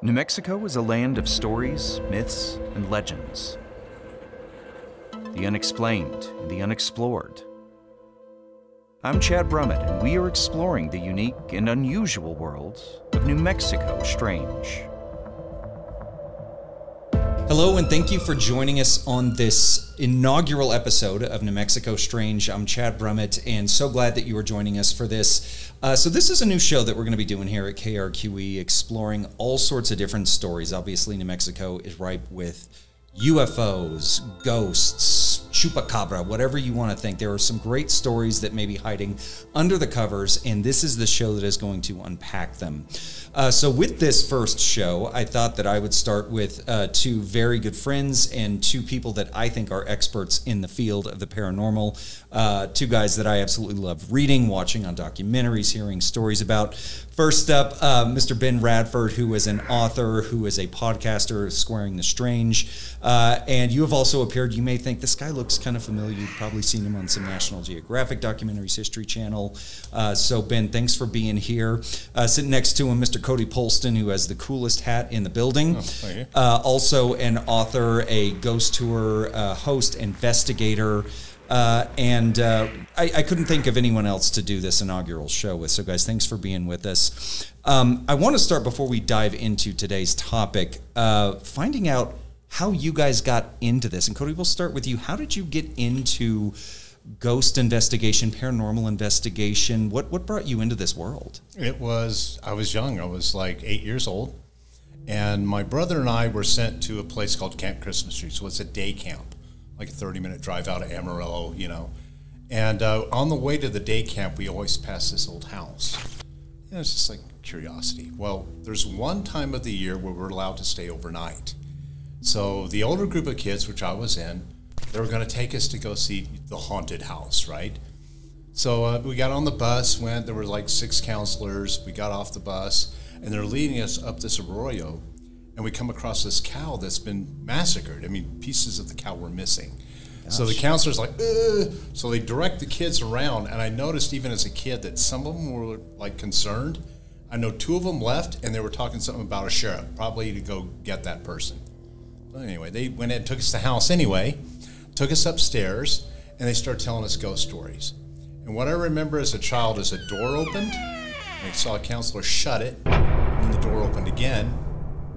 New Mexico is a land of stories, myths, and legends. The unexplained and the unexplored. I'm Chad Brummett, and we are exploring the unique and unusual world of New Mexico Strange. Hello, and thank you for joining us on this inaugural episode of New Mexico Strange. I'm Chad Brummett, and so glad that you are joining us for this. Uh, so, this is a new show that we're going to be doing here at KRQE, exploring all sorts of different stories. Obviously, New Mexico is ripe with UFOs, ghosts, chupacabra, whatever you want to think. There are some great stories that may be hiding under the covers, and this is the show that is going to unpack them. Uh, so, with this first show, I thought that I would start with uh, two very good friends and two people that I think are experts in the field of the paranormal. Uh, two guys that I absolutely love reading, watching on documentaries, hearing stories about. First up, uh, Mr. Ben Radford, who is an author, who is a podcaster, Squaring the Strange. Uh, and you have also appeared, you may think this guy looks kind of familiar. You've probably seen him on some National Geographic documentaries, History Channel. Uh, so, Ben, thanks for being here. Uh, sitting next to him, Mr. Cody Polston, who has the coolest hat in the building. Oh, uh, also, an author, a ghost tour uh, host, investigator. Uh, and uh, I, I, couldn't think of anyone else to do this inaugural show with. So, guys, thanks for being with us. Um, I want to start before we dive into today's topic, uh, finding out how you guys got into this. And Cody, we'll start with you. How did you get into ghost investigation, paranormal investigation? What what brought you into this world? It was I was young. I was like eight years old, and my brother and I were sent to a place called Camp Christmas Tree. So it's a day camp like a 30 minute drive out of Amarillo, you know. And uh, on the way to the day camp, we always pass this old house. Know, it's just like curiosity. Well, there's one time of the year where we're allowed to stay overnight. So the older group of kids, which I was in, they were going to take us to go see the haunted house, right? So uh, we got on the bus, went, there were like six counselors. We got off the bus, and they're leading us up this arroyo and we come across this cow that's been massacred. I mean, pieces of the cow were missing. Gosh. So the counselor's like, Ugh. so they direct the kids around, and I noticed even as a kid that some of them were like concerned. I know two of them left, and they were talking something about a sheriff, probably to go get that person. Anyway, they went and took us to the house anyway, took us upstairs, and they started telling us ghost stories. And what I remember as a child is a door opened, and I saw a counselor shut it, and then the door opened again,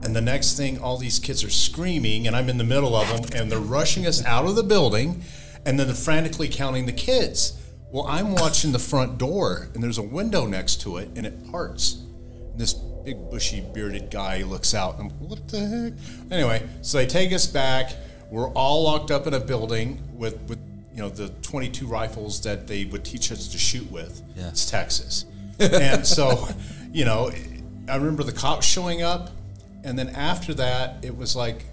and the next thing, all these kids are screaming, and I'm in the middle of them, and they're rushing us out of the building, and then they're frantically counting the kids. Well, I'm watching the front door, and there's a window next to it, and it parts. And this big, bushy, bearded guy looks out. I'm, what the heck? Anyway, so they take us back. We're all locked up in a building with, with you know, the 22 rifles that they would teach us to shoot with. Yeah. It's Texas. and so, you know, I remember the cops showing up and then after that, it was like,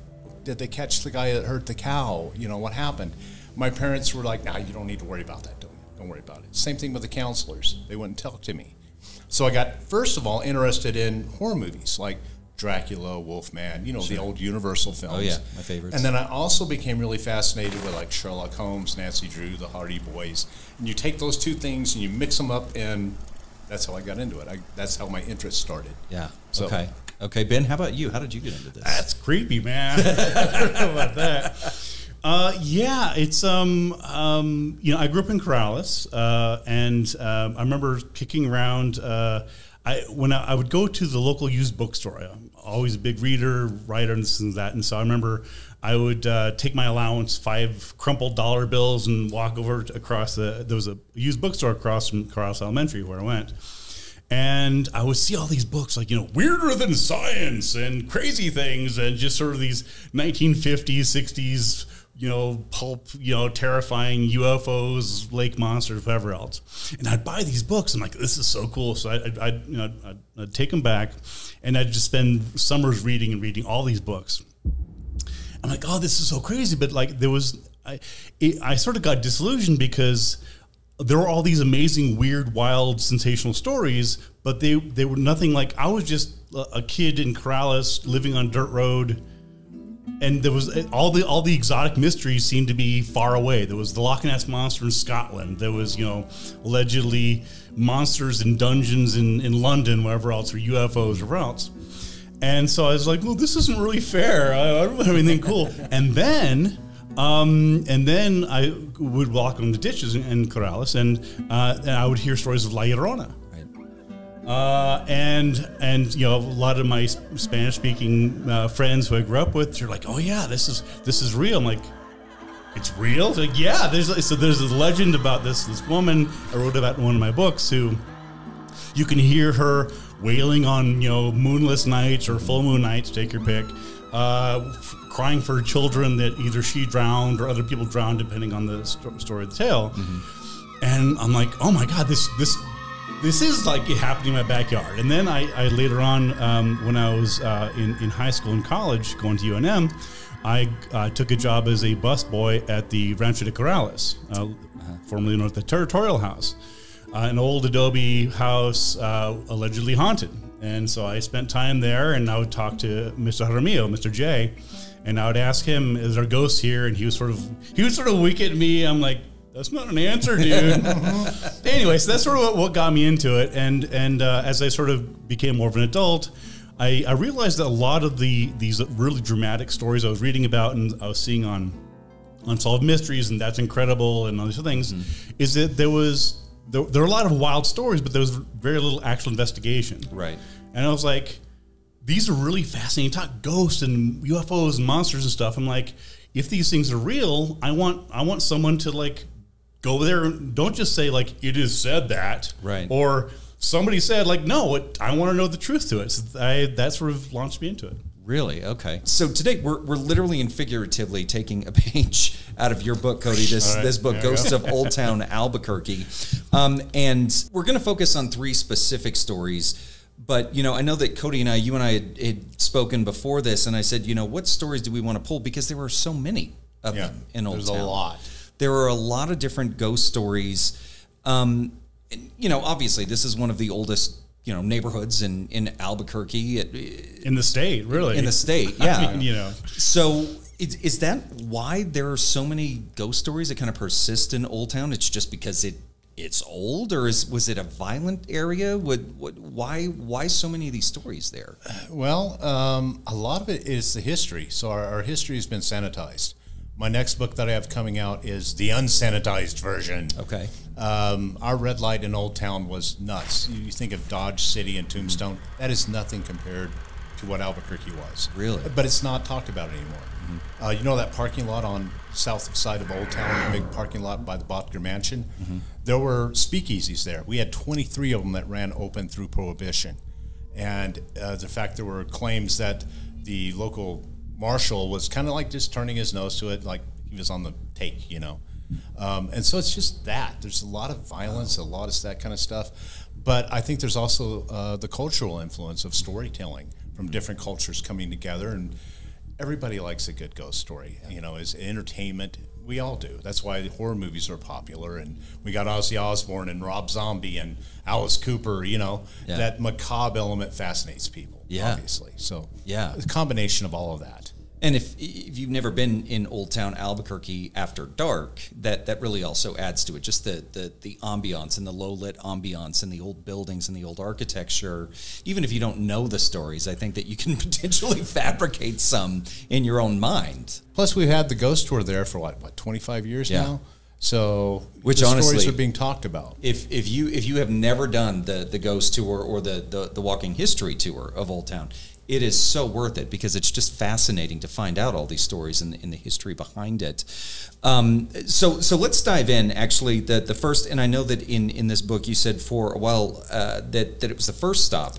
did they catch the guy that hurt the cow? You know, what happened? My parents were like, nah, you don't need to worry about that. Don't, don't worry about it. Same thing with the counselors. They wouldn't talk to me. So I got, first of all, interested in horror movies like Dracula, Wolfman, you know, sure. the old Universal films. Oh, yeah, my favorites. And then I also became really fascinated with like Sherlock Holmes, Nancy Drew, the Hardy Boys. And you take those two things and you mix them up, and that's how I got into it. I, that's how my interest started. Yeah. So, okay. Okay, Ben, how about you? How did you get into this? That's creepy, man. I don't know about that. Uh, yeah, it's um, um, you know, I grew up in Corrales, uh, and um, I remember kicking around. Uh, I when I, I, would go to the local used bookstore. I'm always a big reader, writer, and this and that. And so I remember I would uh, take my allowance, five crumpled dollar bills, and walk over across the. There was a used bookstore across from Corrales Elementary where I went and I would see all these books like, you know, weirder than science and crazy things and just sort of these 1950s, 60s, you know, pulp, you know, terrifying UFOs, lake monsters, whatever else. And I'd buy these books. I'm like, this is so cool. So I'd, I'd you know, I'd, I'd take them back and I'd just spend summers reading and reading all these books. I'm like, oh, this is so crazy. But like, there was, I, it, I sort of got disillusioned because there were all these amazing, weird, wild, sensational stories, but they they were nothing like I was just a kid in Corrales living on dirt road, and there was all the all the exotic mysteries seemed to be far away. There was the Loch Ness monster in Scotland. There was you know allegedly monsters in dungeons in in London, wherever else, or UFOs, or else. And so I was like, well, this isn't really fair. I, I don't have anything cool. And then, um, and then I would walk on the ditches in, in Corrales, and, uh, and I would hear stories of La Llorona. Uh, and and you know a lot of my Spanish speaking uh, friends who I grew up with, they're like, "Oh yeah, this is this is real." I'm like, "It's real?" They're like, yeah, there's so there's this legend about this this woman I wrote about in one of my books who you can hear her wailing on you know moonless nights or full moon nights, take your pick, uh, f- crying for children that either she drowned or other people drowned, depending on the sto- story of the tale. And I'm like, oh my god, this this this is like it happening in my backyard. And then I, I later on, um, when I was uh, in in high school and college, going to UNM, I uh, took a job as a busboy at the Rancho de Corrales, uh, formerly known as the Territorial House, uh, an old adobe house uh, allegedly haunted. And so I spent time there, and I would talk to Mr. Jaramillo, Mr. J, and I would ask him, "Is there ghosts here?" And he was sort of he was sort of wink at me. I'm like, "That's not an answer, dude." anyway, so that's sort of what, what got me into it. And and uh, as I sort of became more of an adult, I, I realized that a lot of the these really dramatic stories I was reading about and I was seeing on unsolved mysteries and that's incredible and all these things is that there was there, there were a lot of wild stories, but there was very little actual investigation. Right. And I was like, these are really fascinating. Talk ghosts and UFOs and monsters and stuff. I'm like, if these things are real, I want I want someone to like go there and don't just say like it is said that Right. or somebody said like no it, I want to know the truth to it. So I that sort of launched me into it. Really? Okay. So today we're, we're literally and figuratively taking a page out of your book, Cody. This All right, this book, Ghosts of Old Town Albuquerque, um, and we're going to focus on three specific stories. But you know, I know that Cody and I, you and I had, had spoken before this, and I said, you know, what stories do we want to pull because there were so many of Yeah, them in Old there's a lot. There are a lot of different ghost stories. Um, and, you know, obviously, this is one of the oldest. You know, neighborhoods in in Albuquerque. It, In the state, really. in the state. Yeah, I mean, you know. So is, is that why there are so many ghost stories that kind of persist in Old Town? It's just because it it's old, or is was it a violent area? Would, would why why so many of these stories there? Well, um, a lot of it is the history. So our, our history has been sanitized. My next book that I have coming out is the unsanitized version. Okay, Um, our red light in Old Town was nuts. You you think of Dodge City and Tombstone, that is nothing compared to what Albuquerque was. Really? But it's not talked about anymore. Uh, you know that parking lot on south side of Old Town, the big parking lot by the Bottger Mansion? There were speakeasies there. We had 23 of them that ran open through Prohibition. And uh, the fact there were claims that the local marshal was kind of like just turning his nose to it, like he was on the take, you know. Um, and so it's just that. There's a lot of violence, a lot of that kind of stuff. But I think there's also uh, the cultural influence of storytelling from different cultures coming together. And everybody likes a good ghost story, you know, as entertainment. We all do. That's why horror movies are popular. And we got Ozzy Osbourne and Rob Zombie and Alice Cooper, you know, Yeah. that macabre element fascinates people, Yeah. obviously. So, Yeah. a combination of all of that. And if if you've never been in Old Town Albuquerque after dark, that that really also adds to it. Just the the the ambiance and the low lit ambiance and the old buildings and the old architecture. Even if you don't know the stories, I think that you can potentially fabricate some in your own mind. Plus, we've had the ghost tour there for what, what, 25 years Yeah. now? So, Which the honestly- stories are being talked about. if if you if you have never done the the ghost tour or the the, the walking history tour of Old Town, it is so worth it because it's just fascinating to find out all these stories and, the history behind it. Um, so so let's dive in. Actually, the the first, and I know that in in this book you said for a while uh, that that it was the first stop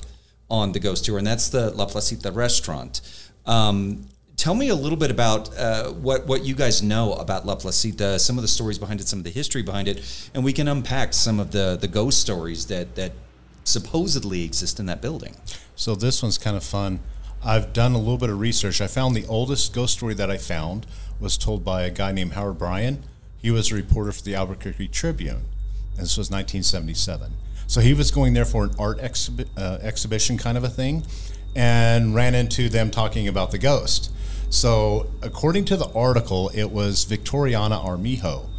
on the ghost tour, and that's the La Placita restaurant. Um, Tell me a little bit about uh, what what you guys know about La Placita, some of the stories behind it, some of the history behind it, and we can unpack some of the the ghost stories that that supposedly exist in that building. So this one's kind of fun. I've done a little bit of research. I found the oldest ghost story that I found was told by a guy named Howard Bryan. He was a reporter for the Albuquerque Tribune, and this was 1977. So he was going there for an art uh, exhibition kind of a thing, and ran into them talking about the ghost. So according to the article, it was Victoriana Armijo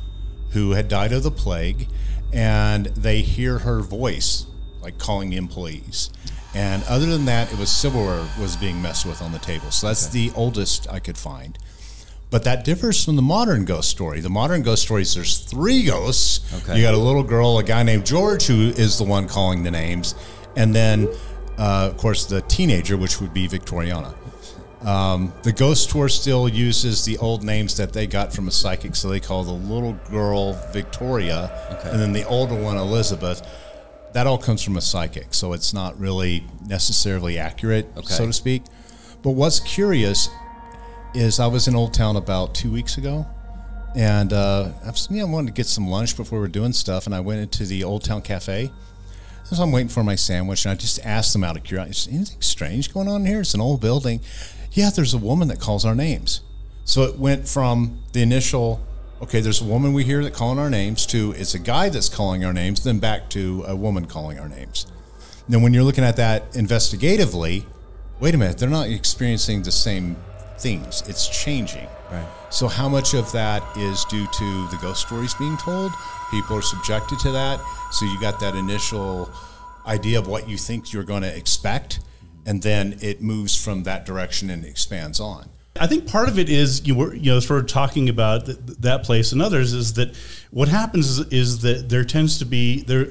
who had died of the plague, and they hear her voice like calling the employees. And other than that, it was silverware was being messed with on the table. So that's the oldest I could find. But that differs from the modern ghost story. The modern ghost stories, there's three ghosts. Okay. You got a little girl, a guy named George, who is the one calling the names, and then, uh, of course, the teenager, which would be Victoriana. Um, the ghost tour still uses the old names that they got from a psychic, so they call the little girl Victoria, Okay. and then the older one Elizabeth. That all comes from a psychic, so it's not really necessarily accurate, Okay. so to speak. But what's curious is I was in Old Town about two weeks ago, and uh, I was, you know, wanted to get some lunch before we were doing stuff, and I went into the Old Town Cafe. So I'm waiting for my sandwich, and I just asked them out of curiosity, "Is anything strange going on here? It's an old building. Yeah, there's a woman that calls our names. So it went from the initial, okay, there's a woman we hear that calling our names, to it's a guy that's calling our names, then back to a woman calling our names. Then when you're looking at that investigatively, wait a minute, they're not experiencing the same things. It's changing. Right. So how much of that is due to the ghost stories being told? People are subjected to that. So you got that initial idea of what you think you're going to expect, and then it moves from that direction and expands on. I think part of it is you were you know sort of talking about th- that place and others is that what happens is, is that there tends to be there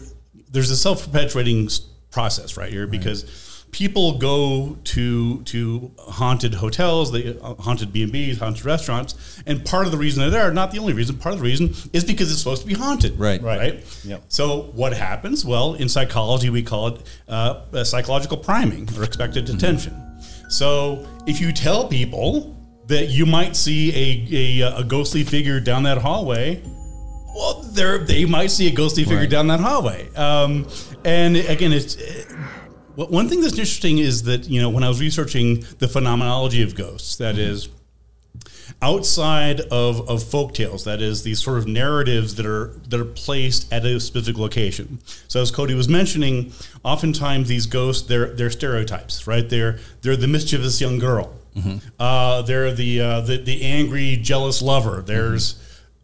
there's a self perpetuating process right here because people go to to haunted hotels, they uh, haunted B and B's, haunted restaurants, and part of the reason they're there, not the only reason, part of the reason is because it's supposed to be haunted, Right. Right. Right. Yep. So what happens? Well, in psychology, we call it uh, uh, psychological priming or expectant attention. So if you tell people that you might see a, a, a ghostly figure down that hallway, well, there they might see a ghostly figure Right. down that hallway. Um, and again, it's uh, one thing that's interesting is that you know when I was researching the phenomenology of ghosts, that is outside of, of folk tales that is these sort of narratives that are that are placed at a specific location. So as cody was mentioning oftentimes these ghosts they're they're stereotypes right? They're they're the mischievous young girl uh, they're the, uh, the the angry jealous lover there's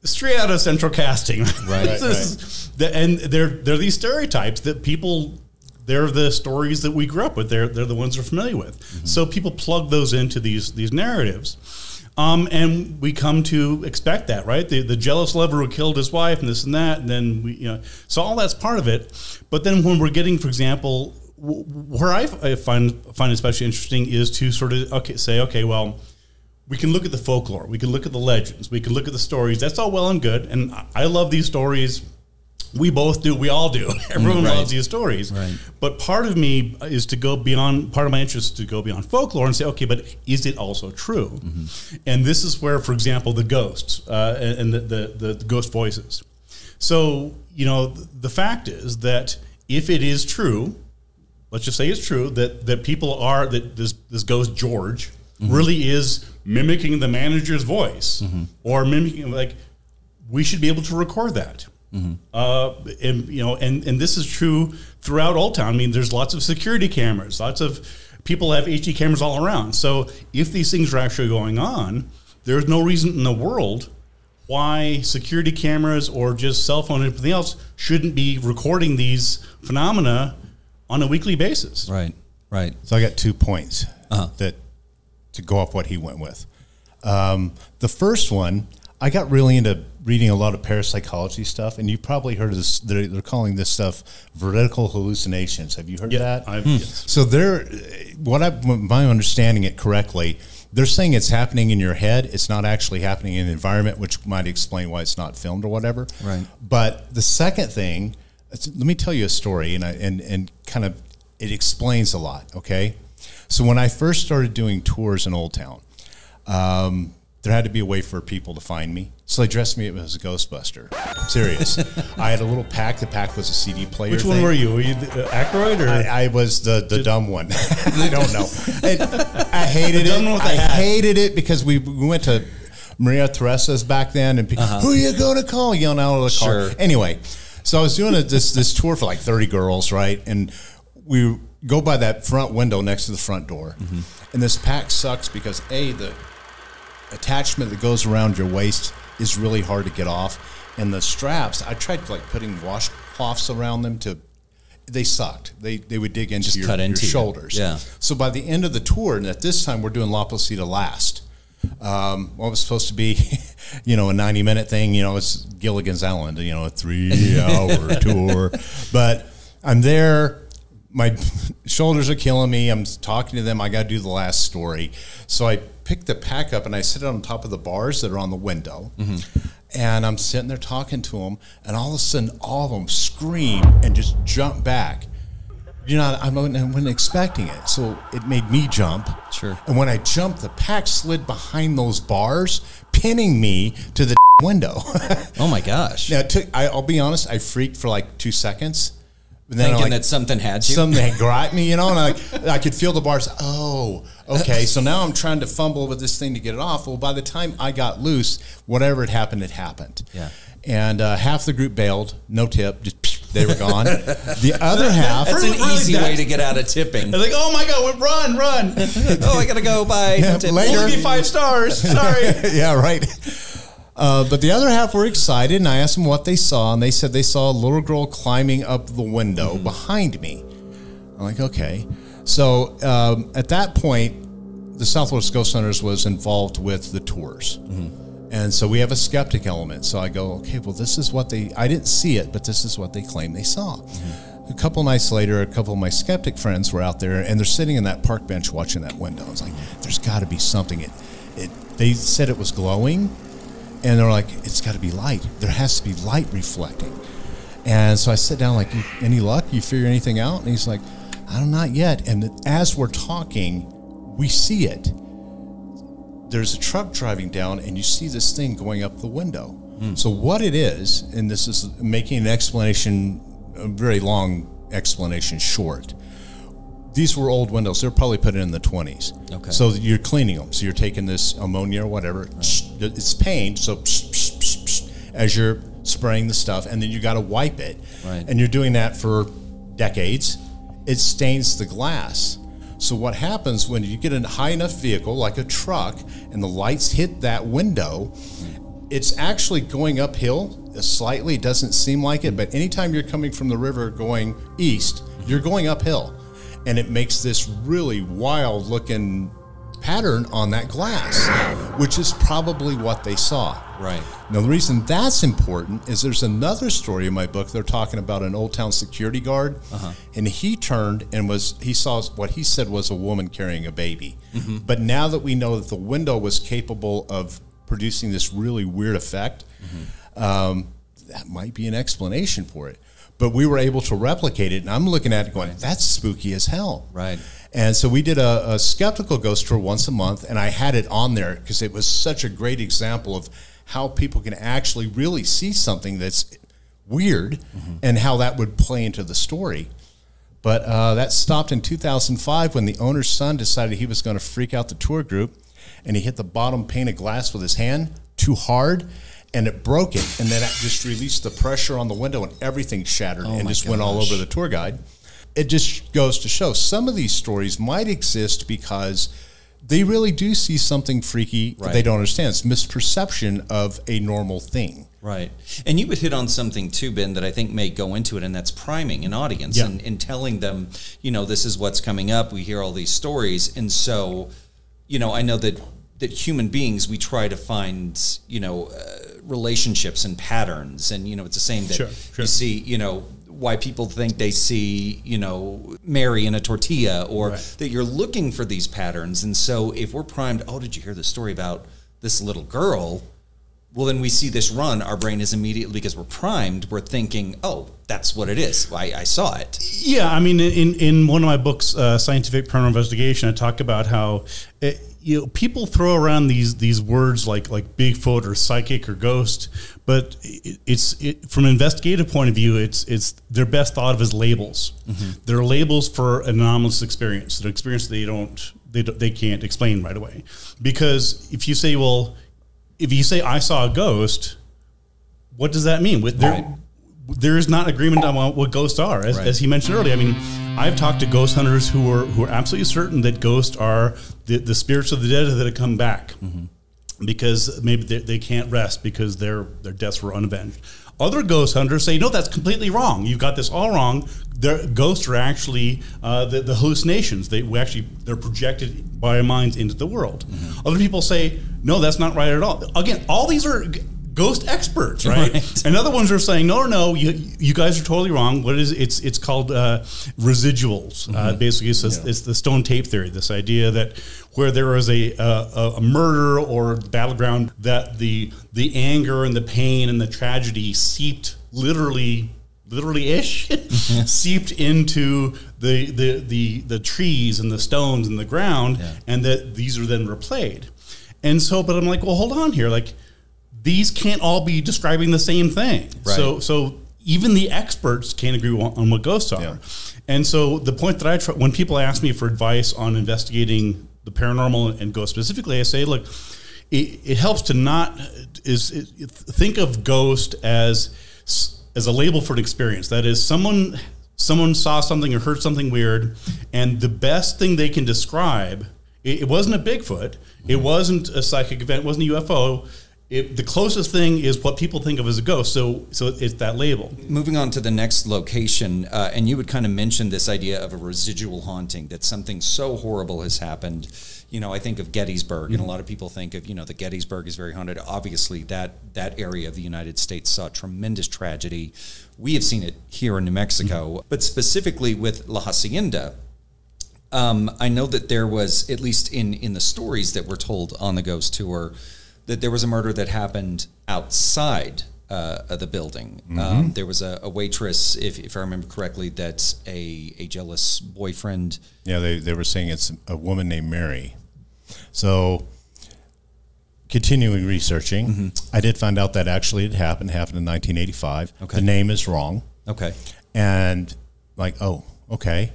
straight out of central casting Right, This is- the- and they're they're these stereotypes that people they're the stories that we grew up with. They're they're the ones we're familiar with. So people plug those into these these narratives. Um, and we come to expect that, right? The, the jealous lover who killed his wife and this and that, and then we, you know, so all that's part of it. But then when we're getting, for example, where I find find especially interesting is to sort of okay say, okay, well, we can look at the folklore, we can look at the legends, we can look at the stories. That's all well and good, and I- love these stories. We both do. We all do. Everyone Right. loves these stories. Right. But part of me is to go beyond. Part of my interest is to go beyond folklore and say, okay, but is it also true? And this is where, for example, the ghosts uh, and the, the the ghost voices. So you know, the fact is that if it is true, let's just say it's true that that people are that this this ghost George mm-hmm. really is mimicking the manager's voice mm-hmm. or mimicking like we should be able to record that. Mm-hmm. Uh, and you know, and and this is true throughout Old Town. I mean, there's lots of security cameras, lots of people have HD cameras all around. So if these things are actually going on, there's no reason in the world why security cameras or just cell phone and everything else shouldn't be recording these phenomena on a weekly basis. Right. Right. So I got two points Uh-huh. that to go off what he went with. Um, the first one, I got really into reading a lot of parapsychology stuff, and you probably heard of this. They're, they're calling this stuff veridical hallucinations. Have you heard Yeah, of that? I've, yes. So they're what I, my understanding it correctly. They're saying it's happening in your head. It's not actually happening in the environment, which might explain why it's not filmed or whatever. Right. But the second thing, let me tell you a story, and I, and and kind of it explains a lot. Okay, so when I first started doing tours in Old Town, um, there had to be a way for people to find me. So they dressed me up as a Ghostbuster. I'm serious. I had a little pack. The pack was a CD player. Which one thing. were you? Were you the, uh, Aykroyd or? I, I was the, the dumb one. I don't know. And I hated it. one I hat. hated it because we, we went to Maria Teresa's back then, and people, who are you going to call? Yelling out of the car. Sure. Anyway, so I was doing a, this this tour for like thirty girls, right? And we go by that front window next to the front door, Mm-hmm. and this pack sucks because a the attachment that goes around your waist is really hard to get off, and the straps. I tried like putting washcloths around them to. they sucked. They they would dig into Just your, cut your into you. shoulders. Yeah. So by the end of the tour, and at this time we're doing La Placita last. Um, what was supposed to be, you know, a ninety minute thing. You know, it's Gilligan's Island. You know, a three hour tour. But I'm there. My shoulders are killing me. I'm talking to them. I got to do the last story. So I pick the pack up and I sit on top of the bars that are on the window. And I'm sitting there talking to them, and all of a sudden, all of them scream and just jump back. You know, I wasn't, I wasn't expecting it, so it made me jump. Sure. And when I jumped, the pack slid behind those bars, pinning me to the window. Oh my gosh. now, it took, I, I'll be honest, I freaked for like two seconds. But then Thinking like, that something had you. something had grabbed me, you know, and I, I could feel the bars. Oh, okay. So now I'm trying to fumble with this thing to get it off. Well, by the time I got loose, whatever had happened, it happened. Yeah. And uh, half the group bailed, no tip, just they were gone. the other half, That's an Really, easy that- way to get out of tipping. They're like, oh my god, run, run! oh, I gotta go. Bye. Yeah, Tip. later. Only five stars. Sorry. yeah, right. Uh, but the other half were excited, and I asked them what they saw, and they said they saw a little girl climbing up the window behind me. I'm like, okay. So um, at that point, the Southwest Ghost Hunters was involved with the tours. And so we have a skeptic element. So I go, okay, well, this is what they, I didn't see it, but this is what they claim they saw. Mm-hmm. A couple nights later, a couple of my skeptic friends were out there and they're sitting in that park bench watching that window. It's like, mm-hmm. there's got to be something. It, it, they said it was glowing and they're like, it's got to be light. There has to be light reflecting. And so I sit down, like, any luck? You figure anything out? And he's like, I don't, not yet. And as we're talking, we see it. There's a truck driving down, and you see this thing going up the window. Hmm. So what it is, and this is making an explanation, a very long explanation short. These were old windows. They're probably put in in the 20s. Okay. So you're cleaning them. So you're taking this ammonia or whatever. Right. It's paint. So as you're spraying the stuff, and then you got to wipe it. Right. And you're doing that for decades. It stains the glass. So what happens when you get a high enough vehicle like a truck and the lights hit that window, it's actually going uphill slightly. It doesn't seem like it, but anytime you're coming from the river going east, you're going uphill. And it makes this really wild looking pattern on that glass, which is probably what they saw. Right. Now, the reason that's important is there's another story in my book. They're talking about an Old Town security guard, uh-huh. and he turned and was he saw what he said was a woman carrying a baby. Mm-hmm. But now that we know that the window was capable of producing this really weird effect, mm-hmm. um, that might be an explanation for it. But we were able to replicate it, and I'm looking at it going, "That's spooky as hell." Right. And so we did a, a skeptical ghost tour once a month, and I had it on there because it was such a great example of how people can actually really see something that's weird and how that would play into the story. But uh, that stopped in 2005 when the owner's son decided he was going to freak out the tour group, and he hit the bottom pane of glass with his hand too hard, and it broke it, and then it just released the pressure on the window, and everything shattered and my just went all over the tour guide. It just goes to show some of these stories might exist because they really do see something freaky that they don't understand. It's misperception of a normal thing. Right. And you would hit on something too, Ben, that I think may go into it, and that's priming an audience Yeah. and, and telling them, you know, this is what's coming up. We hear all these stories. And so, you know, I know that that human beings we try to find you know uh, relationships and patterns and you know it's the same that Sure, sure. you see you know why people think they see you know Mary in a tortilla or Right. that you're looking for these patterns and so if we're primed oh did you hear the story about this little girl well then we see this run our brain is immediately because we're primed we're thinking oh that's what it is i, I saw it Yeah, I mean, in in one of my books, uh, Scientific Paranormal Investigation, I talk about how it, you know people throw around these these words like like Bigfoot or psychic or ghost, but it, it's it, from an investigative point of view, it's it's they're best thought of as labels. They're labels for an anomalous experience, an experience they don't they don't, they can't explain right away. Because if you say, well, if you say I saw a ghost, what does that mean? With there, Right. there is not agreement on what- ghosts are, as, Right. as he mentioned earlier. I mean, I've talked to ghost hunters who are who are absolutely certain that ghosts are the, the spirits of the dead that have come back Mm-hmm. because maybe they, they can't rest because their their deaths were unavenged. Other ghost hunters say, no, that's completely wrong. You've got this all wrong. Their ghosts are actually uh, the, the, hallucinations. They we actually they're projected by our minds into the world. Mm-hmm. Other people say, no, that's not right at all. Again, all these are ghost experts, right? right? And other ones are saying, no, no, you, you guys are totally wrong. What is it's it's called uh, residuals. Uh, mm-hmm. Uh, basically, it's, yeah. it's, the stone tape theory. This idea that where there was a, a, a murder or battleground, that the the anger and the pain and the tragedy seeped literally literally ish seeped into the, the the the trees and the stones and the ground yeah. and that these are then replayed and so but i'm like well hold on here like these can't all be describing the same thing. Right. So so even the experts can't agree on, what ghosts are. Yeah. And so the point that I try when people ask me for advice on investigating the paranormal and ghosts specifically, I say, look, it, it helps to not is it, think of ghost as as a label for an experience. That is, someone someone saw something or heard something weird, and the best thing they can describe. It, it wasn't a Bigfoot. It wasn't a psychic event. It wasn't a UFO it, the closest thing is what people think of as a ghost. So, so it's that label. Moving on to the next location, uh, and you would kind of mention this idea of a residual haunting that something so horrible has happened. You know, I think of Gettysburg, mm-hmm. and a lot of people think of you know the Gettysburg is very haunted. Obviously, that that area of the United States saw tremendous tragedy. We have seen it here in New Mexico, mm-hmm. but specifically with La Hacienda. Um, I know that there was, at least in in the stories that were told on the ghost tour that there was a murder that happened outside uh, of the building. Mm-hmm. Um, there was a, a waitress, if, if, I remember correctly, that's a, a jealous boyfriend. Yeah, they, they were saying it's a woman named Mary. So, continuing researching, mm-hmm. I did find out that actually it happened, happened in 1985. Okay. The name is wrong. Okay. And, like, oh, okay.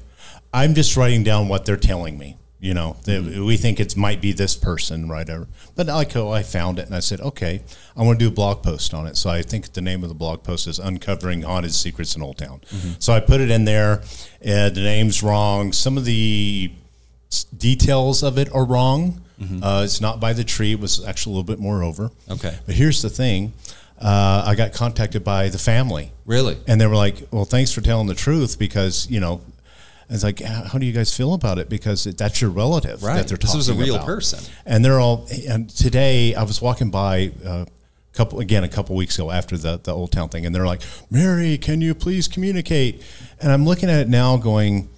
I'm just writing down what they're telling me. You know, mm-hmm. we think it might be this person, right? But like, oh, I found it and I said, okay, I want to do a blog post on it. So I think the name of the blog post is Uncovering Haunted Secrets in Old Town. Mm-hmm. So I put it in there. Uh, the name's wrong. Some of the details of it are wrong. Mm-hmm. Uh, it's not by the tree. It was actually a little bit more over. Okay. But here's the thing. Uh, I got contacted by the family. Really? And they were like, "Well, thanks for telling the truth because you know it's like, how do you guys feel about it? Because that's your relative right. that they're talking about. This was a real about. person, and they're all. And today, I was walking by. Uh, couple again a couple weeks ago after the the old town thing and they're like mary can you please communicate and i'm looking at it now going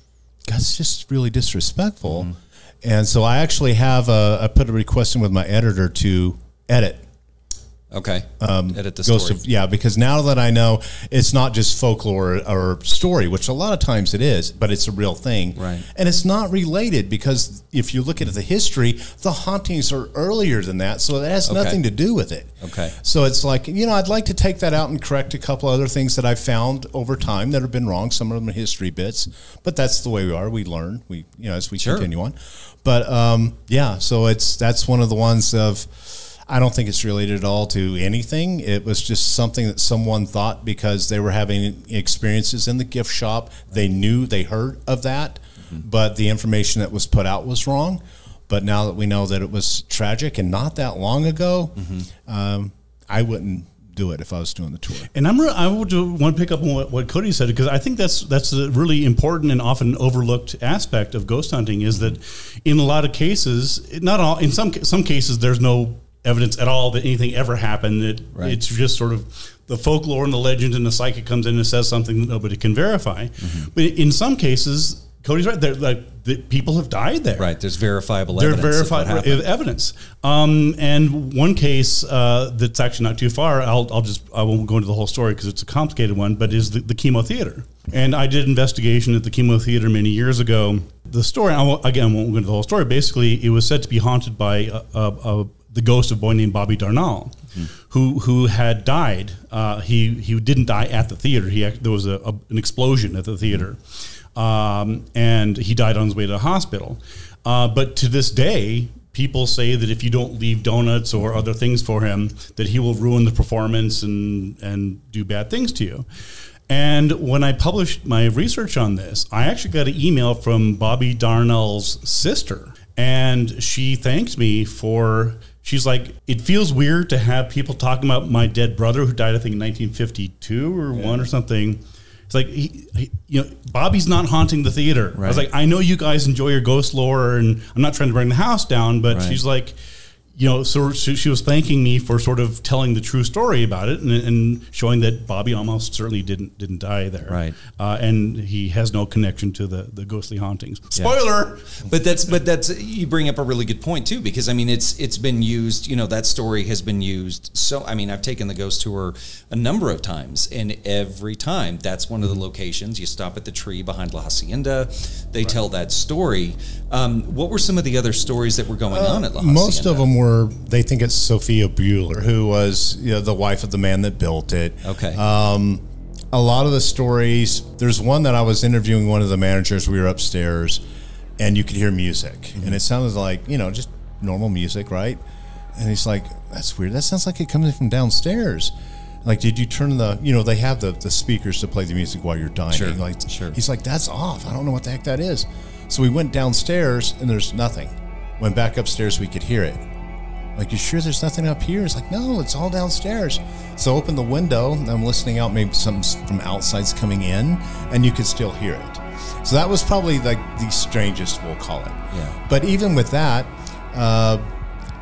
that's just really disrespectful mm-hmm. and so i actually have a, I put a request in with my editor to edit Okay. Um, Edit the story. Of, yeah, because now that I know it's not just folklore or, story, which a lot of times it is, but it's a real thing. Right. And it's not related because if you look at the history, the hauntings are earlier than that, so it has okay. nothing to do with it. Okay. So it's like you know, I'd like to take that out and correct a couple other things that I've found over time that have been wrong. Some of them are history bits, but that's the way we are. We learn. We you know as we sure. continue on. But um, yeah, so it's that's one of the ones of I don't think it's related at all to anything. It was just something that someone thought because they were having experiences in the gift shop. They knew, they heard of that, mm-hmm. but the information that was put out was wrong. But now that we know that it was tragic and not that long ago, mm-hmm. um, I wouldn't do it if I was doing the tour. And I'm re- I would want to pick up on what, what Cody said because I think that's that's a really important and often overlooked aspect of ghost hunting is that in a lot of cases, not all in some some cases, there's no evidence at all that anything ever happened. It, right. It's just sort of the folklore and the legend, and the psychic comes in and says something that nobody can verify. Mm-hmm. But in some cases, Cody's right. There, like the people have died there. Right. There's verifiable. There's verifiable evidence. Um, and one case uh, that's actually not too far. I'll, I'll just I won't go into the whole story because it's a complicated one. But is the, the KiMo theater. And I did investigation at the KiMo theater many years ago. The story I won't, again I won't go into the whole story. Basically, it was said to be haunted by a, a, the ghost of a boy named Bobby Darnall, mm-hmm. who who had died. Uh, he he didn't die at the theater. He there was a, a, an explosion at the theater, um, and he died on his way to the hospital. Uh, but to this day, people say that if you don't leave donuts or other things for him, that he will ruin the performance and and do bad things to you. And when I published my research on this, I actually got an email from Bobby Darnall's sister, and she thanked me for she's like, it feels weird to have people talking about my dead brother who died, I think, in 1952 or one or something. It's like, he, he, you know, Bobby's not haunting the theater. I was like, I know you guys enjoy your ghost lore, and I'm not trying to bring the house down, but Right. she's like, you know, so she, she was thanking me for sort of telling the true story about it and, and showing that Bobby almost certainly didn't didn't die there, Right. Uh, and he has no connection to the the ghostly hauntings. Spoiler. But that's but that's you bring up a really good point too because I mean it's it's been used you know that story has been used so I mean I've taken the ghost tour a number of times and every time that's one of the locations you stop at the tree behind La Hacienda they tell that story um, what were some of the other stories that were going on at La Hacienda Most of them were. They think it's Sophia Bueller, who was you know, the wife of the man that built it. okay Um, a lot of the stories. There's one that I was interviewing one of the managers. We were upstairs, and you could hear music, and it sounded like you know just normal music, right? And he's like, "That's weird. That sounds like it comes from downstairs." Like, did you turn the? You know, they have the the speakers to play the music while you're dining. Sure, Like, sure. He's like, "That's off. I don't know what the heck that is." So we went downstairs, and there's nothing. Went back upstairs, we could hear it. Like, you sure there's nothing up here? It's like, no, it's all downstairs. So open the window. and I'm listening out. Maybe some from outside's coming in, and you could still hear it. So that was probably like the strangest, we'll call it. Yeah. But even with that, uh,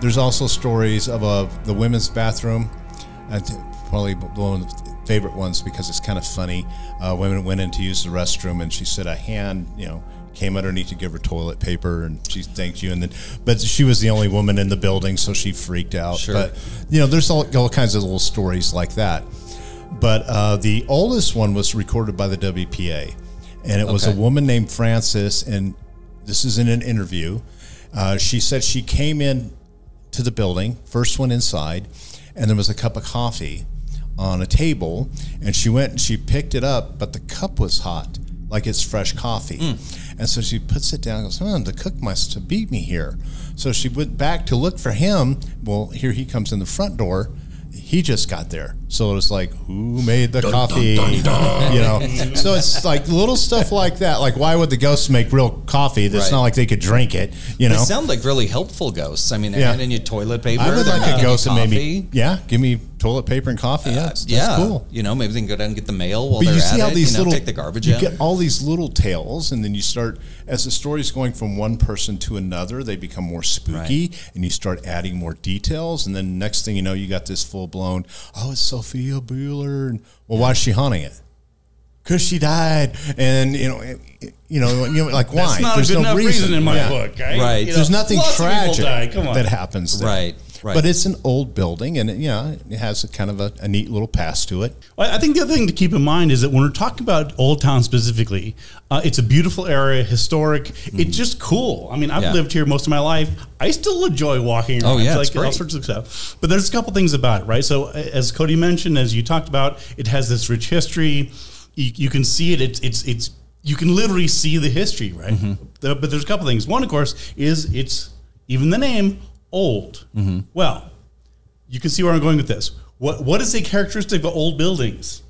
there's also stories of uh, the women's bathroom. I probably one of the favorite ones because it's kind of funny. Uh, women went in to use the restroom, and she said a hand, you know, came underneath to give her toilet paper, and she thanked you. And then, but she was the only woman in the building, so she freaked out. Sure. But you know, there's all, all kinds of little stories like that. But uh, the oldest one was recorded by the WPA, and it was a woman named Frances, and this is in an interview. Uh, she said she came in to the building, first one inside, and there was a cup of coffee on a table, and she went and she picked it up, but the cup was hot, like it's fresh coffee. Mm. And so she puts it down and goes, oh, the cook must have beat me here. So she went back to look for him. Well, here he comes in the front door. He just got there. So it was like, who made the coffee? You know? So it's like little stuff like that. Like, why would the ghosts make real coffee? That's Right. not like they could drink it, you they know? sound like really helpful ghosts I mean they're Yeah. handing you toilet paper I would like a ghost that made me, yeah, give me toilet paper and coffee. Yeah, uh, that's, yeah cool. you know maybe they can go down and get the mail while But they're you at see how it, these you know, little take the garbage you out get all these little tales, and then you start as the story's going from one person to another, they become more spooky, and you start adding more details, and then next thing you know, you got this full blown. Oh, it's Sophia Bueller, and well, why is she haunting it? Because she died, and you know, you know, you know, like why? That's not There's a good no enough reason, in my Yeah. book, right? Right. You know, There's nothing lots of people tragic die. Come on. that happens there. Right, right. But it's an old building, and it, you know, it has a kind of a, a neat little past to it. Well, I think the other thing to keep in mind is that when we're talking about Old Town specifically, uh, it's a beautiful area, historic. It's just cool. I mean, I've Yeah. lived here most of my life. I still enjoy walking around. Oh, yeah, like it's all sorts of stuff. But there's a couple things about it, right? So, as Cody mentioned, as you talked about, it has this rich history. You, you can see it. It's it's it's you can literally see the history, right? The- but there's a couple things. One, of course, is it's even the name old. Well, you can see where I'm going with this. What what is a characteristic of old buildings?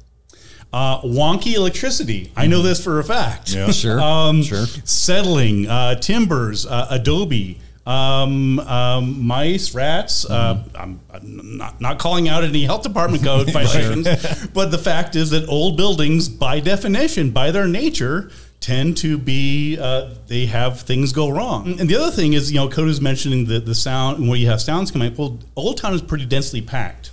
Uh, wonky electricity. I know this for a fact. Yeah. Sure, Um, sure. Settling, uh, timbers, uh, adobe, um, um, mice, rats. Uh, I'm, I'm not, not calling out any health department code violations, but the fact is that old buildings, by definition, by their nature, tend to be uh, they have things go wrong. And the other thing is, you know, Cody's mentioning the the sound and where you have sounds coming. up. Well, Old Town is pretty densely packed.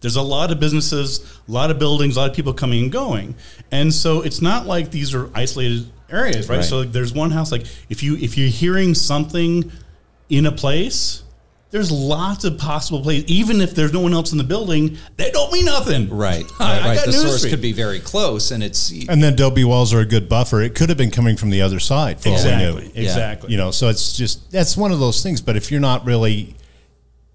There's a lot of businesses, a lot of buildings, a lot of people coming and going, and so it's not like these are isolated areas, right? Right. So like, there's one house like if you if you're hearing something in a place, there's lots of possible places. Even if there's no one else in the building, they don't mean nothing, Right, I- right, I right. got The news source for you. could be very close, and it's And then adobe walls are a good buffer. It could have been coming from the other side. For all we Exactly, knew. exactly. You know, so it's just that's one of those things. But if you're not really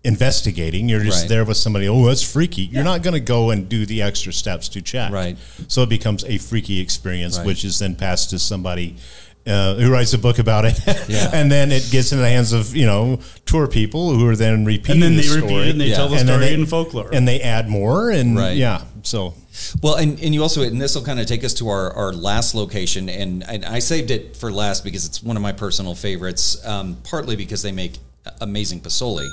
investigating, you're just Right. there with somebody. Oh, that's freaky. You're not going to go and do the extra steps to check. Right. So it becomes a freaky experience, Right. which is then passed to somebody. Uh, who writes a book about it, Yeah. and then it gets in the hands of you know tour people who are then repeating and then the they story. repeat it and they Yeah. tell the And story they- in folklore. and they add more, and Right. yeah, so Well, and, and you also, and this will kind of take us to our, our last location. And, and I saved it for last because it's one of my personal favorites, um, partly because they make amazing posole,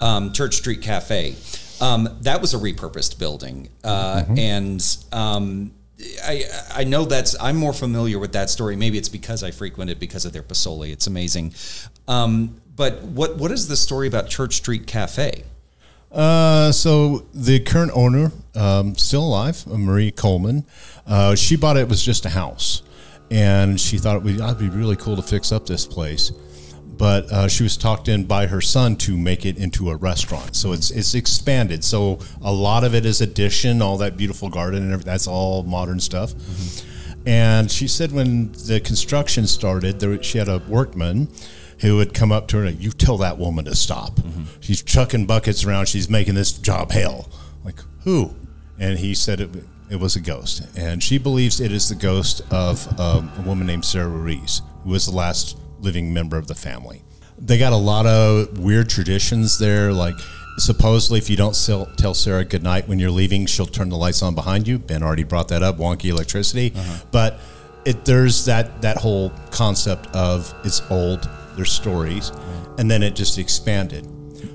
um, Church Street Cafe. Um, that was a repurposed building, uh, Mm-hmm. and um, I I know that's I'm more familiar with that story. Maybe it's because I frequent it because of their posole. It's amazing. Um, but what what is the story about Church Street Cafe? Uh, so the current owner, um, still alive, uh, Marie Coleman, uh, she bought it. It was just a house, and she thought it would that'd be really cool to fix up this place. But uh, she was talked in by her son to make it into a restaurant. So it's it's expanded. So a lot of it is addition, all that beautiful garden and everything. That's all modern stuff. And she said when the construction started, there, she had a workman who would come up to her and you tell that woman to stop. She's chucking buckets around. She's making this job hell. Like who? And he said it, it was a ghost. And she believes it is the ghost of um, a woman named Sarah Ruiz, who was the last living member of the family. They got a lot of weird traditions there, like supposedly if you don't sell, tell Sarah goodnight when you're leaving, she'll turn the lights on behind you. Ben already brought that up, wonky electricity. Uh-huh. But it, there's that, that whole concept of it's old, there's stories, and then it just expanded.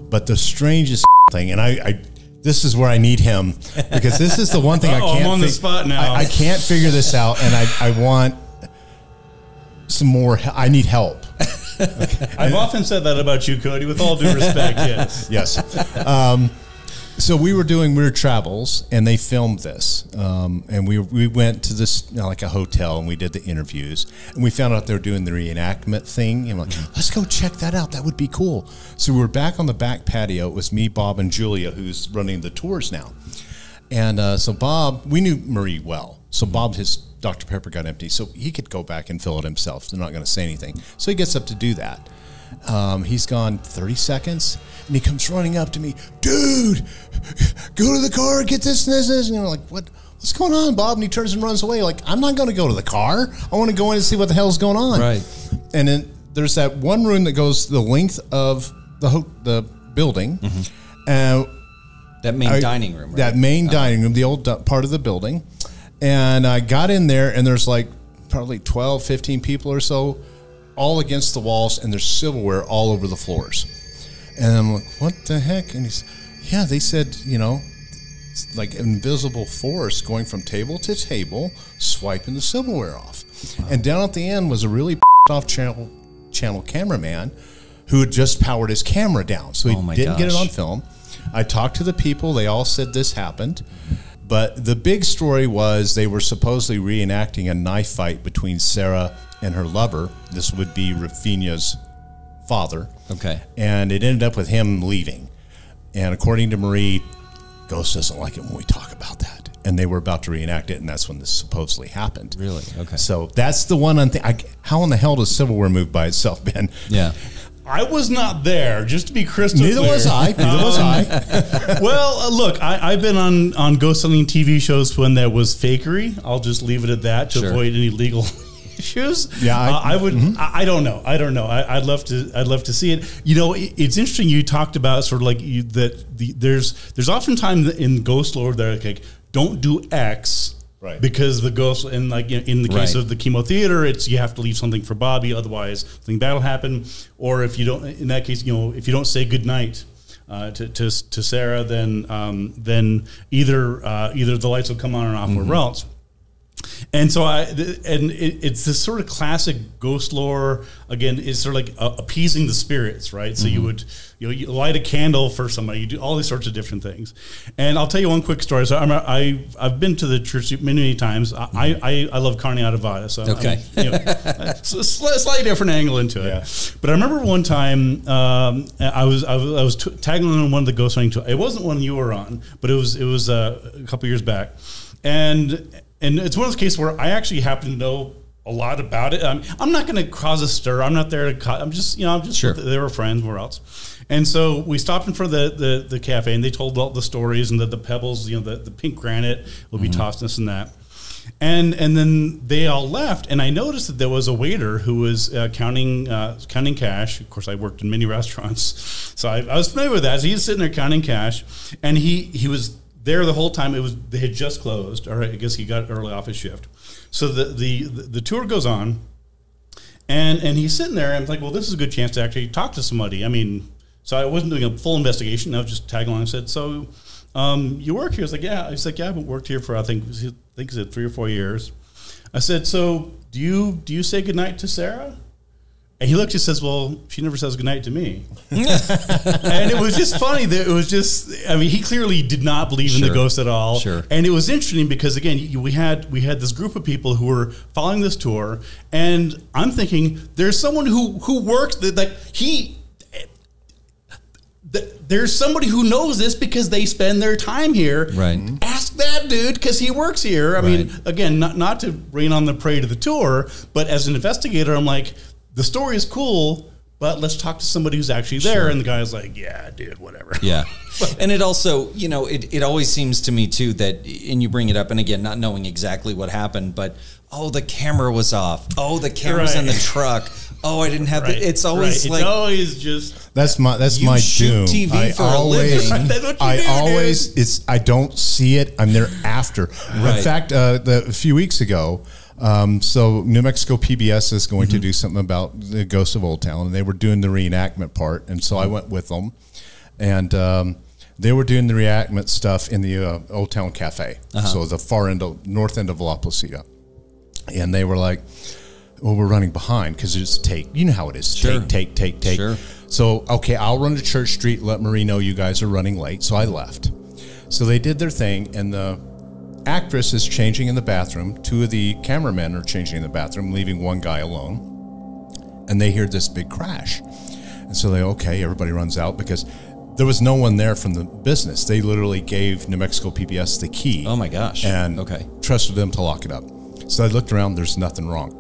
But the strangest thing, and I, I this is where I need him because this is the one thing I Uh-oh, I'm can't on the spot now. I, I can't figure this out, and I, I want some more. I need help. I've often said that about you, Cody. With all due respect, yes. yes. Um, so we were doing weird travels, and they filmed this. Um, and we we went to this you know, like a hotel, and we did the interviews, and we found out they were doing the reenactment thing. And we're like, let's go check that out. That would be cool. So we were back on the back patio. It was me, Bob, and Julia, who's running the tours now. And uh, so Bob, we knew Marie well. So Bob, his Dr. Pepper got empty, so he could go back and fill it himself. They're not going to say anything. So he gets up to do that. Um, he's gone 30 seconds, and he comes running up to me, dude, go to the car, get this and this and this. And you're like, what? What's going on, Bob? And he turns and runs away. Like, I'm not going to go to the car. I want to go in and see what the hell's going on. Right. And then there's that one room that goes the length of the ho- the building. Uh, That main I- dining room. Right? That main uh-huh. dining room, the old part of the building. And I got in there, and there's like probably 12, 15 people or so, all against the walls, and there's silverware all over the floors. And I'm like, what the heck? And he's, yeah, they said, you know, it's like invisible force going from table to table, swiping the silverware off. And down at the end was a really off channel channel cameraman who had just powered his camera down, so he Oh didn't get it on film. I talked to the people; they all said this happened. But the big story was they were supposedly reenacting a knife fight between Sarah and her lover. This would be Rafinia's father. Okay. And it ended up with him leaving. And according to Marie, Ghost doesn't like it when we talk about that. And they were about to reenact it, and that's when this supposedly happened. Really? Okay. So that's the one. I'm how in the hell does silverware move by itself, Ben? Yeah. I was not there, just to be crystal Neither clear. was I. Neither was I. well, uh, look, I, I've been on on ghost hunting TV shows when there was fakery. I'll just leave it at that to Sure. avoid any legal issues. Yeah, I- I, I would. I, I don't know. I don't know. I, I'd love to. I'd love to see it. You know, it, it's interesting. You talked about sort of like you, that. The, there's there's oftentimes in ghost lore they're like, don't do X. Right. Because the ghost, and like in in the case Right. of the KiMo theater, it's you have to leave something for Bobby, otherwise something bad will happen. Or if you don't, in that case, you know, if you don't say good night, uh, to, to, to Sarah, then um, then either uh, either the lights will come on or off, or else. And so I and it, it's this sort of classic ghost lore. Again, it's sort of like uh, appeasing the spirits, right? So you would you know you light a candle for somebody, you do all these sorts of different things. And I'll tell you one quick story. So I'm, a- I I've been to the church many many times. I I, I love Carne Adovada, so I'm- Okay. you know, a sli- slightly different angle into it. Yeah. But I remember one time um, I was I was, I was t- tagging on one of the ghost hunting tours. It wasn't one you were on, but it was it was uh, a couple years back, and and it's one of those cases where I actually happen to know a lot about it. I'm, I'm not going to cause a stir. I'm not there to. Co- I'm just you know I'm just Sure. they were friends. Where else? And so we stopped in front of the, the, the cafe, and they told all the stories and the, the pebbles, you know, the, the pink granite will be tossed, this and that. And and then they all left, and I noticed that there was a waiter who was uh, counting uh, counting cash. Of course, I worked in many restaurants, so I, I was familiar with that. So he's sitting there counting cash, and he he was there the whole time. It was they had just closed, All right, I guess he got early off his shift. So the the the, the tour goes on, and and he's sitting there, and I'm like, well, this is a good chance to actually talk to somebody. I mean, So I wasn't doing a full investigation. I was just tagging along. I said, "So um, you work here?" I was like, "Yeah." I like, "Yeah, I've worked here for I think I think he three or four years." I said, "So do you do you say goodnight to Sarah?" And he looked and says, "Well, she never says goodnight to me." and it was just funny that it was just. I mean, he clearly did not believe in the ghost at all. Sure. And it was interesting because again, we had we had this group of people who were following this tour, and I'm thinking there's someone who who works that like he. Eh, there's somebody who knows this because they spend their time here. Right. Ask that dude because he works here. I mean, again, not not to rain on the parade of the tour, but as an investigator, I'm like, the story is cool, but let's talk to somebody who's actually there. And the guy's like, yeah, dude, whatever. Yeah. And it also, you know, it, it always seems to me too that, and you bring it up, and again, not knowing exactly what happened, but oh, the camera was off. Oh, the camera's in the truck. Oh, I didn't have Right. the. It's always Right. like it's always just That's my that's You my shoot doom. TV I for a always, living. That's what you I do, dude. always it's I don't see it. I'm there after. Right. In fact, uh, the, a few weeks ago, um, so New Mexico PBS is going to Mm-hmm. do something about the Ghost of Old Town, and they were doing the reenactment part, and so I went with them, and. Um, they were doing the reenactment stuff in the uh, Old Town Cafe, Uh-huh. so the far end of north end of La Placita, and they were like, "Well, we're running behind because it's take. You know how it is. Sure. Take, take, take, take. Sure. So, okay, I'll run to Church Street, let Marie know you guys are running late. So I left. So they did their thing, and the actress is changing in the bathroom. Two of the cameramen are changing in the bathroom, leaving one guy alone. And they hear this big crash. And so they, okay, everybody runs out because there was no one there from the business. They literally gave New Mexico PBS the key. Oh my gosh. And Okay. trusted them to lock it up. So I looked around, there's nothing wrong.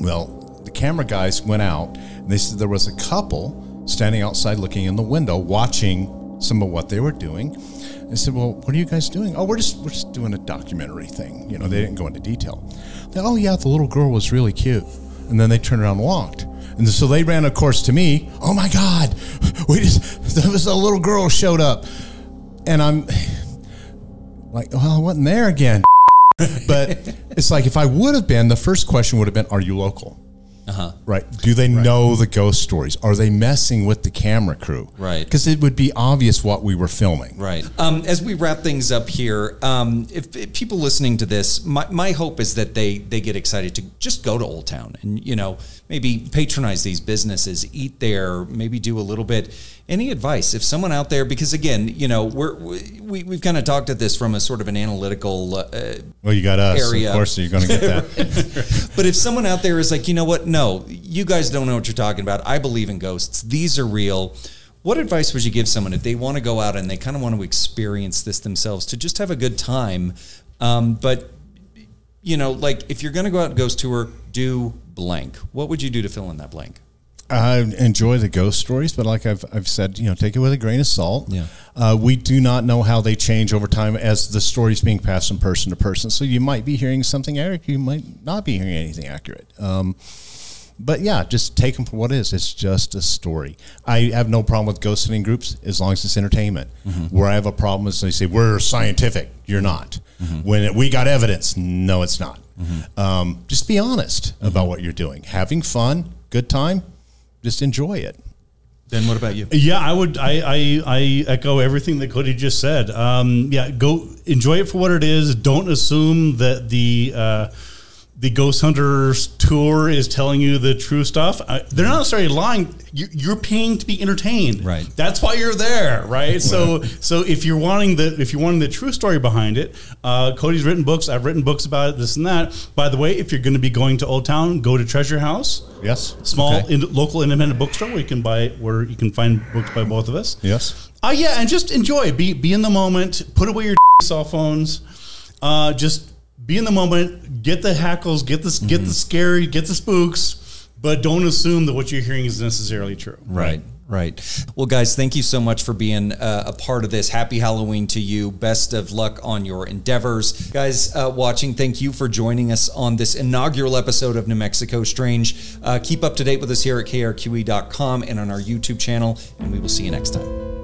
Well, the camera guys went out and they said there was a couple standing outside looking in the window watching some of what they were doing. I said, "Well, what are you guys doing?" "Oh, we're just we're just doing a documentary thing." You know, they didn't go into detail. They, "Oh yeah, the little girl was really cute." And then they turned around and walked. And so they ran, of course, to me. Oh my God, we just there was a little girl showed up, and I'm like, "Well, I wasn't there again." but it's like if I would have been, the first question would have been, "Are you local?" Uh-huh. Right? Do they know the ghost stories? Are they messing with the camera crew? Right. Because it would be obvious what we were filming. Right. Um, as we wrap things up here, um, if, if people listening to this, my, my hope is that they they get excited to just go to Old Town and you know maybe patronize these businesses, eat there, maybe do a little bit. Any advice if someone out there, because again, you know, we're we we've kind of talked at this from a sort of an analytical. Uh, Well, you got us. Area. Of course, you're going to get that. but if someone out there is like, you know what, no, you guys don't know what you're talking about. I believe in ghosts. These are real. What advice would you give someone if they want to go out and they kind of want to experience this themselves to just have a good time? Um, but you know, like if you're going to go out and ghost tour, do blank. What would you do to fill in that blank? I enjoy the ghost stories, but like I've, I've said, you know, take it with a grain of salt. Yeah. Uh, we do not know how they change over time as the story's being passed from person to person. So you might be hearing something accurate, you might not be hearing anything accurate. Um, but yeah, just take them for what it is. It's just a story. I have no problem with ghost hunting groups as long as it's entertainment. Where I have a problem is they say we're scientific. You're not. When it, we got evidence, no, it's not. Um, just be honest about what you're doing. Having fun, good time, just enjoy it. Then what about you? Yeah, I would. I, I I echo everything that Cody just said. Um, yeah, go enjoy it for what it is. Don't assume that the uh, the Ghost Hunters tour is telling you the true stuff. I, they're not necessarily lying. You, you're paying to be entertained. Right. That's why you're there. Right. So so if you're wanting the if you're wanting the true story behind it, uh, Cody's written books. I've written books about it. This and that. By the way, if you're going to be going to Old Town, go to Treasure House Yes. small Okay. in, local independent bookstore where you can buy where you can find books by both of us. Yes. Uh, yeah, and just enjoy. Be be in the moment. Put away your cell phones. Uh, just be in the moment. Get the hackles. Get the get the scary. Get the spooks. But don't assume that what you're hearing is necessarily true. Right. Right. Well, guys, thank you so much for being uh, a part of this. Happy Halloween to you. Best of luck on your endeavors. Guys uh, watching, thank you for joining us on this inaugural episode of New Mexico Strange. Uh, keep up to date with us here at krqe.com and on our YouTube channel, and we will see you next time.